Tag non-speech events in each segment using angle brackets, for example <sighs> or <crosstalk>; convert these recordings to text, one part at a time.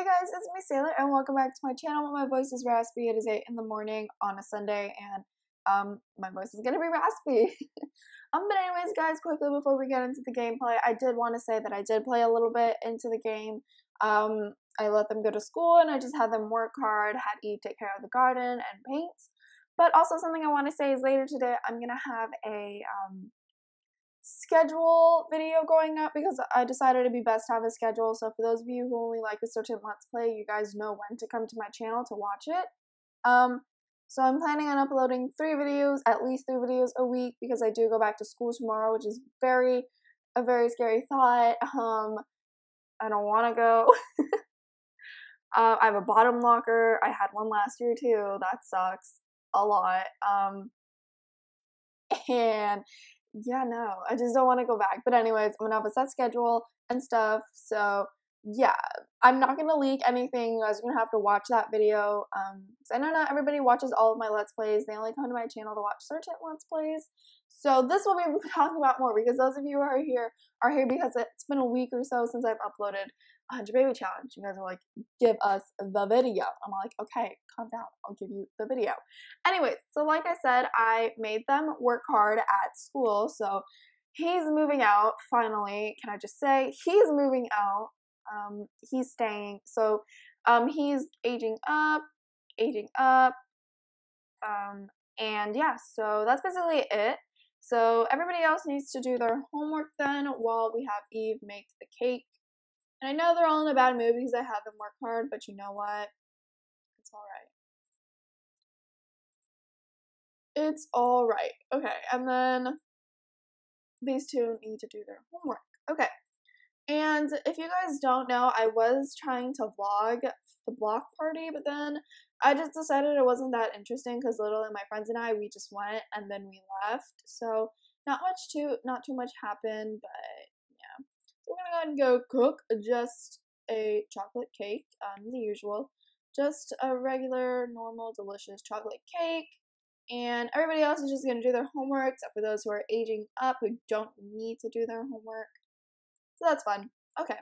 Hey guys, it's me Sailor and welcome back to my channel. My voice is raspy. It is 8 in the morning on a Sunday and um my voice is gonna be raspy. <laughs> um but anyways guys, quickly before we get into the gameplay, I did want to say that I did play a little bit into the game. Um I let them go to school and I just had them work hard, had Eve take care of the garden and paint. But also something I want to say is later today I'm gonna have a um schedule video going up because I decided it'd be best to have a schedule. So for those of you who only like a certain Let's Play, you guys know when to come to my channel to watch it. Um, so I'm planning on uploading three videos, at least three videos a week because I do go back to school tomorrow, which is very, a very scary thought. <laughs> Um, I don't want to go. <laughs> uh, I have a bottom locker. I had one last year too. That sucks a lot. Um, <laughs> and yeah, no, I just don't want to go back. But anyways, I'm gonna have a set schedule and stuff. So yeah, I'm not gonna leak anything. You guys are gonna have to watch that video. Um, I know not everybody watches all of my Let's Plays. They only come to my channel to watch certain Let's Plays. So this will <laughs> be talking about more because those of you who are here are here because it's been a week or so since I've uploaded 100 Baby Challenge. You guys are like, give us the video. I'm like, okay, calm down. I'll give you the video. Anyways, so like I said, I made them work hard at school. So he's moving out finally. Can I just say, he's moving out. Um, he's staying. So um, he's aging up, aging up. Um, and yeah, so that's basically it. So everybody else needs to do their homework then while we have Eve make the cake. And I know they're all in a bad mood because I had them work hard, but you know what? It's alright. It's alright. Okay, and then these two need to do their homework. Okay. And if you guys don't know, I was trying to vlog the block party, but then I just decided it wasn't that interesting because literally my friends and I, we just went and then we left. So not much too, not too much happened, but yeah. So we're gonna go ahead and go cook just a chocolate cake, um, the usual. Just a regular, normal, delicious chocolate cake. And everybody else is just gonna do their homework, except for those who are aging up who don't need to do their homework. So that's fun. Okay.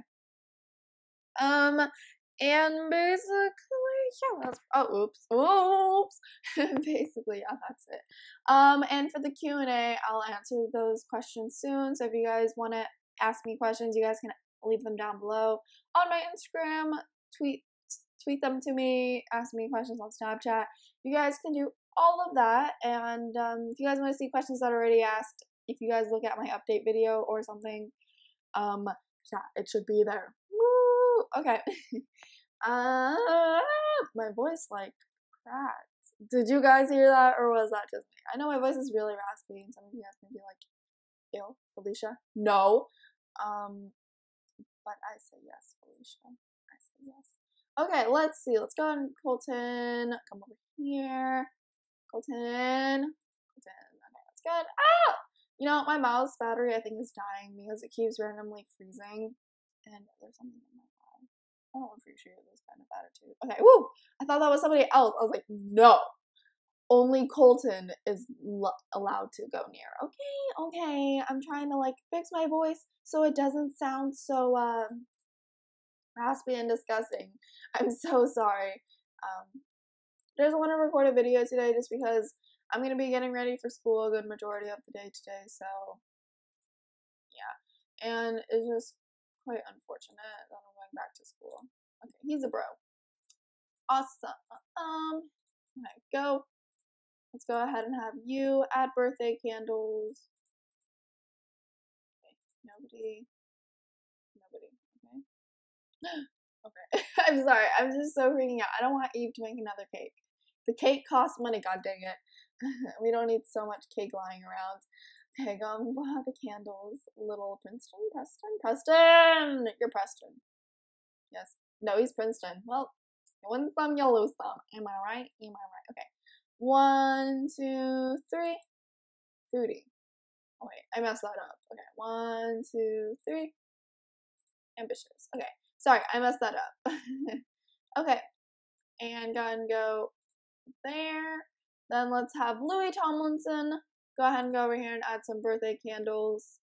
Um, and basically, yeah, that's, oh, oops, oops. <laughs> basically, yeah, that's it. Um, and for the Q&A, I'll answer those questions soon. So if you guys want to ask me questions, you guys can leave them down below on my Instagram. Tweet tweet them to me. Ask me questions on Snapchat. You guys can do all of that. And um, if you guys want to see questions that are already asked, if you guys look at my update video or something, um, yeah, it should be there. Woo! Okay. <laughs> uh, my voice like cracked. Did you guys hear that, or was that just me? I know my voice is really raspy, and some of you guys may be like, "Ew, Felicia." No, um, but I say yes, Felicia. I say yes. Okay, let's see. Let's go and Colton. Come over here. Colton. Colton. Okay, that's good. Ah! You know, my mouse battery I think is dying because it keeps randomly freezing. And there's something in my eye. I don't appreciate this kind of attitude. Okay, woo! I thought that was somebody else. I was like, no only Colton is lo- allowed to go near. Okay, okay. I'm trying to like fix my voice so it doesn't sound so uh, raspy and disgusting. <laughs> I'm so sorry. Um, I just want to record a video today just because I'm going to be getting ready for school a good majority of the day today. So, yeah. And it's just quite unfortunate that I'm going back to school. Okay, he's a bro. Awesome. Um, okay, go. Let's go ahead and have you add birthday candles. Okay, nobody. Nobody. Okay. <gasps> okay. <laughs> I'm sorry. I'm just so freaking out. I don't want Eve to make another cake. The cake costs money, god dang it. <laughs> we don't need so much cake lying around. Okay, go and the candles. Little Princeton? Preston? Preston! You're Preston. Yes. No, he's Princeton. Well, you win some, you lose some. Am I right? Am I right? Okay. One, two, three. Foodie. Oh wait, I messed that up. Okay, one, two, three. Ambitious. Okay, sorry, I messed that up. <laughs> okay, and go and go there. Then let's have Louis Tomlinson go ahead and go over here and add some birthday candles.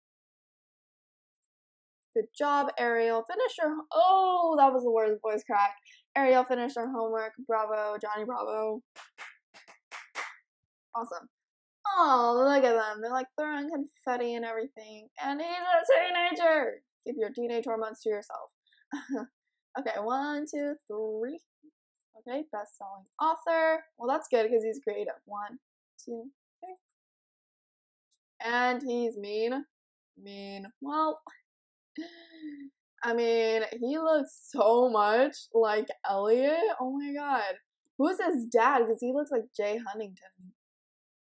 Good job, Ariel. Finish your. Oh, that was the worst voice crack. Ariel finished her homework. Bravo, Johnny Bravo. Awesome. Oh, look at them. They're like throwing confetti and everything. And he's a teenager. Keep your teenage hormones to yourself. <laughs> okay, one, two, three. Okay, best selling author. Well, that's good because he's creative. One, two, three. And he's mean. Mean. Well, <sighs> I mean, he looks so much like Elliot. Oh my god. Who's his dad? Because he looks like Jay Huntington.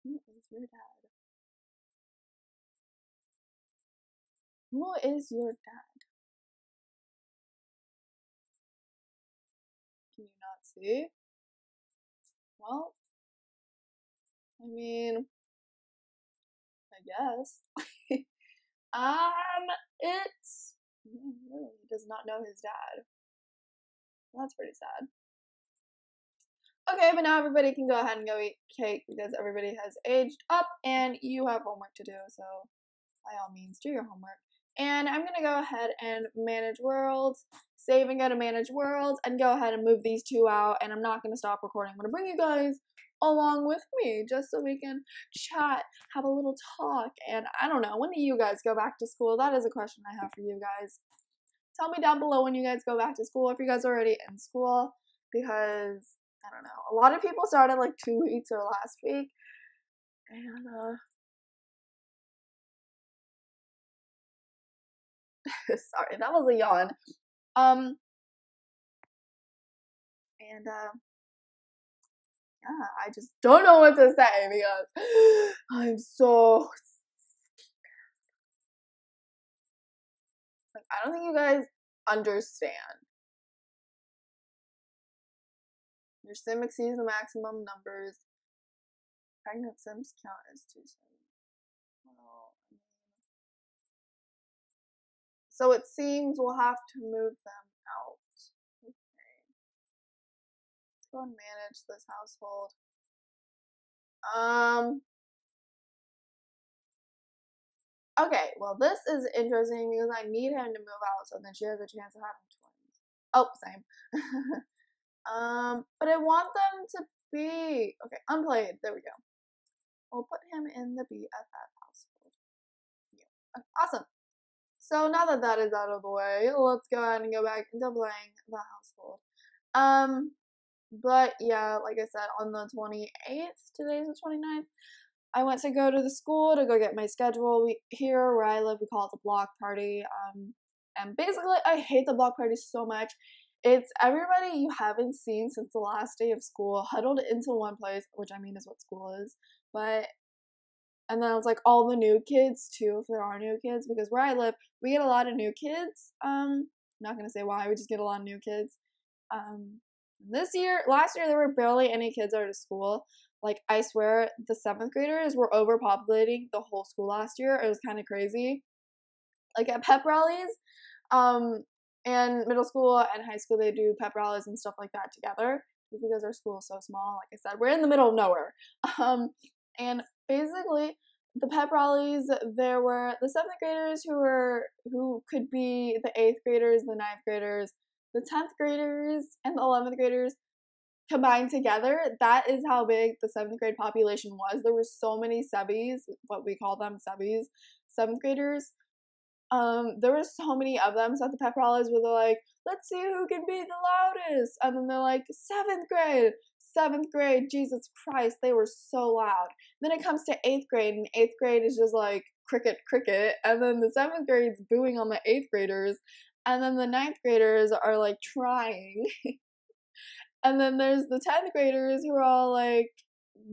Who is your dad? Who is your dad? Well, I mean, I guess. <laughs> um, it's really does not know his dad. That's pretty sad. Okay, but now everybody can go ahead and go eat cake because everybody has aged up and you have homework to do. So, by all means, do your homework. And I'm going to go ahead and manage worlds, save and go to manage worlds, and go ahead and move these two out. And I'm not going to stop recording. I'm going to bring you guys along with me just so we can chat, have a little talk. And I don't know, when do you guys go back to school? That is a question I have for you guys. Tell me down below when you guys go back to school, if you guys are already in school, because I don't know. A lot of people started like two weeks or last week. And uh <laughs> sorry, that was a yawn. Um and uh yeah, I just don't know what to say because <gasps> I'm so like I don't think you guys understand Your sim exceeds the maximum numbers. Pregnant sims count as two sims. So it seems we'll have to move them out. Okay. Let's go and manage this household. Um. Okay, well, this is interesting because I need him to move out so then she has a chance of having twins. Oh, same. <laughs> Um, but I want them to be okay. Unplayed. There we go. We'll put him in the BFF household. Yeah. Okay, awesome. So now that that is out of the way, let's go ahead and go back into playing the household. Um, but yeah, like I said, on the 28th, today's the 29th, I went to go to the school to go get my schedule. We here where I live, we call it the block party. Um, and basically, I hate the block party so much. It's everybody you haven't seen since the last day of school huddled into one place, which I mean is what school is. But and then it's like all the new kids too, if there are new kids, because where I live, we get a lot of new kids. Um, not gonna say why, we just get a lot of new kids. Um, this year, last year, there were barely any kids out of school. Like I swear, the seventh graders were overpopulating the whole school last year. It was kind of crazy. Like at pep rallies, um, and middle school and high school they do pep rallies and stuff like that together because our school is so small like i said we're in the middle of nowhere <laughs> um, and basically the pep rallies there were the seventh graders who were who could be the eighth graders the ninth graders the 10th graders and the 11th graders combined together. That is how big the seventh grade population was. There were so many sebbies what we call them sebbies seventh graders. Um, there were so many of them so at the pep rallies where they're like, let's see who can be the loudest. And then they're like, seventh grade, seventh grade, Jesus Christ, they were so loud. Then it comes to eighth grade, and eighth grade is just like cricket, cricket. And then the seventh grade's booing on the eighth graders. And then the ninth graders are like trying. <laughs> and then there's the 10th graders who are all like,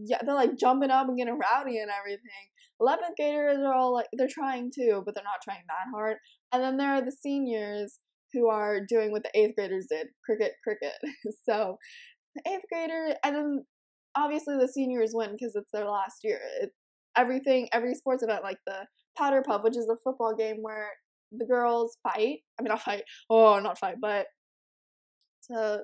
yeah, they're like jumping up and getting rowdy and everything. 11th graders are all like, they're trying too, but they're not trying that hard. And then there are the seniors who are doing what the 8th graders did cricket, cricket. <laughs> so 8th grader, and then obviously the seniors win because it's their last year. It, everything, every sports event, like the powder puff, which is a football game where the girls fight. I mean, not fight. Oh, not fight, but to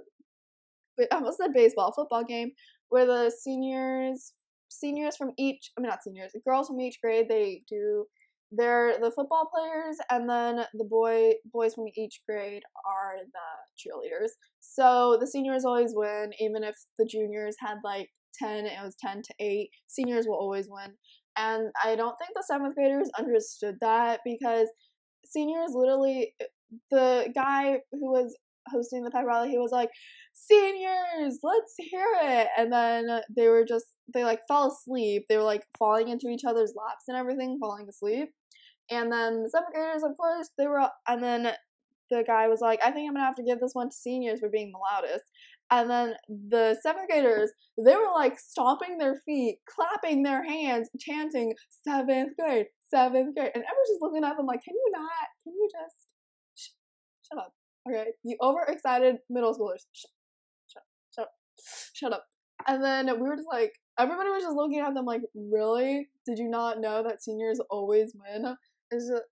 I almost said baseball, football game where the seniors seniors from each I mean not seniors, the girls from each grade they do they're the football players, and then the boy boys from each grade are the cheerleaders. So the seniors always win, even if the juniors had like ten, it was ten to eight. Seniors will always win, and I don't think the seventh graders understood that because seniors literally eh, the guy who was hosting the pep rally, he was like, "Seniors, let's hear it!" And then they were just they like fell asleep. They were like falling into each other's laps and everything, falling asleep. And then the seventh graders, of course, they were. And then the guy was like, "I think I'm gonna have to give this one to seniors for being the loudest." And then the seventh graders, they were like stomping their feet, clapping their hands, chanting seventh grade, seventh grade. And everyone's just looking at them like, can you not? Can you just sh- shut up? Okay, you overexcited middle schoolers. Shut, shut, shut, shut up. And then we were just like, everybody was just looking at them like, really? Did you not know that seniors always win? Is it,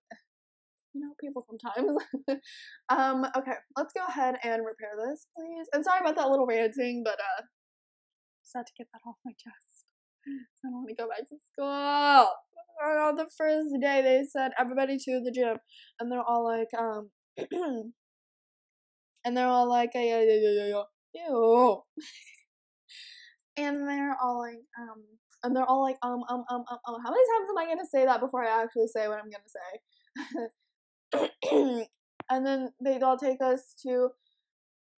you know, people sometimes. <laughs> um, okay, let's go ahead and repair this, please. And sorry about that little ranting, but uh, just had to get that off my chest. I don't want to go back to school. And on the first day, they said everybody to the gym, and they're all like, um, <clears throat> and they're all like, yeah, yeah, yeah, yeah, yeah, and they're all like, um, and they're all like, um, um, um, um, um. How many times am I gonna say that before I actually say what I'm gonna say? <clears throat> and then they'd all take us to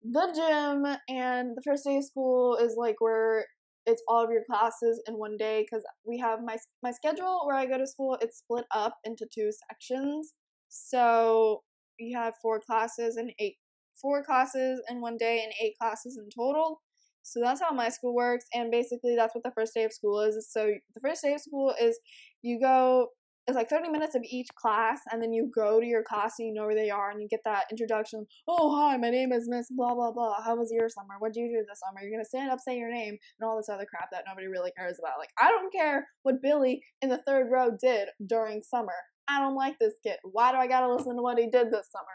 the gym, and the first day of school is like where it's all of your classes in one day because we have my my schedule where I go to school. It's split up into two sections, so you have four classes and eight four classes in one day and eight classes in total. So that's how my school works, and basically that's what the first day of school is. So the first day of school is you go, it's like 30 minutes of each class, and then you go to your class and you know where they are, and you get that introduction. Oh, hi, my name is Miss blah blah blah. How was your summer? What did you do this summer? You're gonna stand up, say your name, and all this other crap that nobody really cares about. Like I don't care what Billy in the third row did during summer. I don't like this kid. Why do I gotta listen to what he did this summer?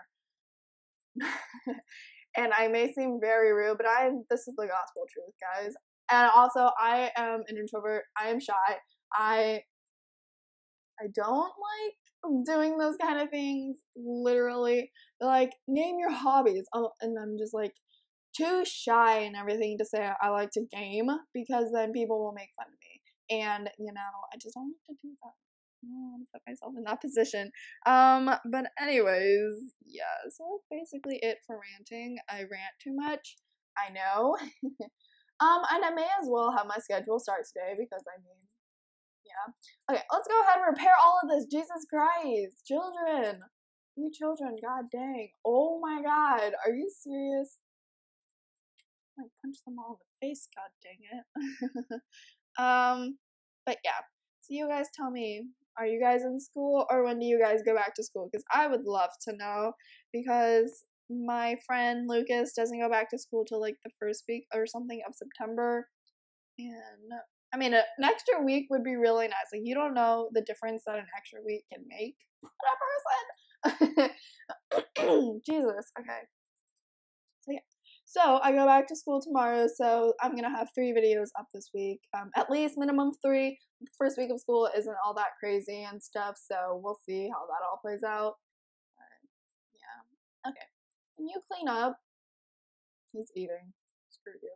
<laughs> and I may seem very rude, but I this is the gospel truth, guys. And also, I am an introvert. I am shy. I I don't like doing those kind of things. Literally, like name your hobbies, oh, and I'm just like too shy and everything to say I like to game because then people will make fun of me, and you know I just don't like to do that. I don't want to put myself in that position. Um, but anyways, yeah, so that's basically it for ranting. I rant too much. I know. <laughs> um, and I may as well have my schedule start today because I mean, yeah. Okay, let's go ahead and repair all of this. Jesus Christ, children. You children, god dang. Oh my god, are you serious? I punch them all in the face, god dang it. <laughs> um, but yeah. So you guys tell me are you guys in school or when do you guys go back to school? Because I would love to know because my friend Lucas doesn't go back to school till like the first week or something of September. And I mean, an extra week would be really nice. Like, you don't know the difference that an extra week can make on a person. <laughs> Jesus. Okay. So, I go back to school tomorrow, so I'm gonna have three videos up this week. Um, at least minimum three. The first week of school isn't all that crazy and stuff, so we'll see how that all plays out. Yeah. Okay. Can you clean up? He's eating. Screw you.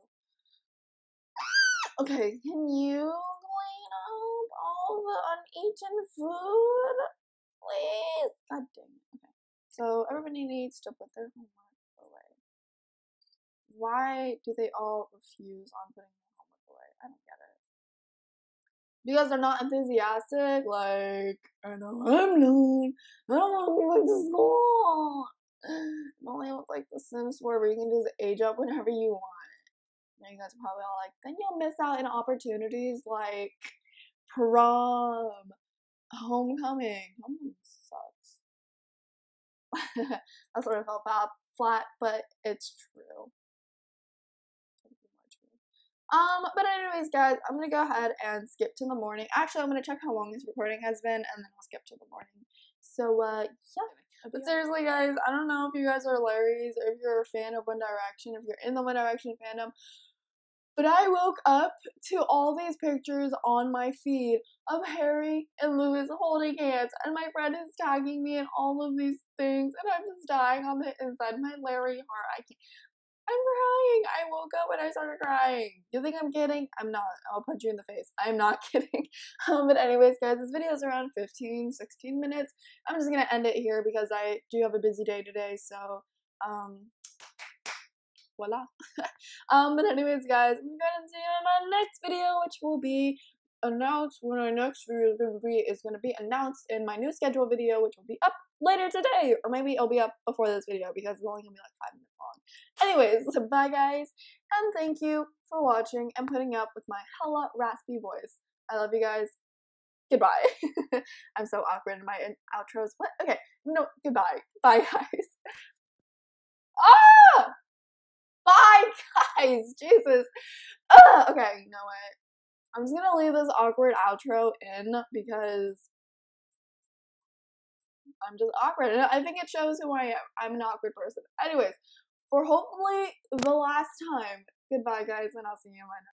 Okay, can you clean up all the uneaten food? Please. God dang it. Okay. So everybody needs to put their homework why do they all refuse on putting their homework away? I don't get it. Because they're not enthusiastic, like, I know I'm not. I don't want to go back to school. only with like The Sims 4 where you can just age up whenever you want. And you guys are probably all like, then you'll miss out on opportunities like prom, homecoming. Homecoming sucks. <laughs> That's what I felt flat, but it's true. Um, but anyways, guys, I'm gonna go ahead and skip to the morning. Actually, I'm gonna check how long this recording has been, and then I'll skip to the morning. So, uh, yeah. But seriously, guys, I don't know if you guys are Larry's or if you're a fan of One Direction, if you're in the One Direction fandom. But I woke up to all these pictures on my feed of Harry and Louis holding hands, and my friend is tagging me in all of these things, and I'm just dying on the inside. My Larry heart, I can't. I'm crying. I woke up and I started crying. You think I'm kidding? I'm not. I'll punch you in the face. I'm not <laughs> kidding. Um, but anyways, guys, this video is around 15, 16 minutes. I'm just gonna end it here because I do have a busy day today. So, um, voila. <laughs> um, but anyways, guys, I'm gonna see you in my next video, which will be announced when our next video is gonna be is gonna be announced in my new schedule video, which will be up later today, or maybe it'll be up before this video because it's only gonna be like five minutes long. Anyways, so bye guys, and thank you for watching and putting up with my hella raspy voice. I love you guys. Goodbye. <laughs> I'm so awkward in my outros. What? Okay, no, goodbye. Bye guys. <laughs> Ah! Bye guys. Jesus. Ugh. Okay, you know what? I'm just gonna leave this awkward outro in because I'm just awkward. And I think it shows who I am. I'm an awkward person. Anyways, for hopefully the last time, goodbye, guys, and I'll see you in my next.